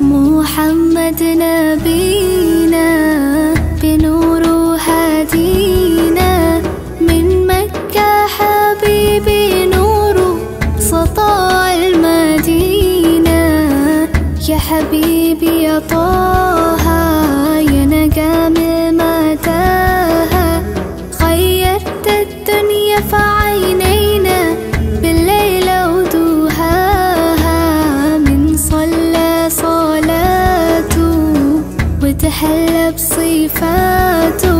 محمد نبينا بنور هدينا من مكة حبيبي نور سطاع المدينة. يا حبيبي يا طه وتحلى بصفاته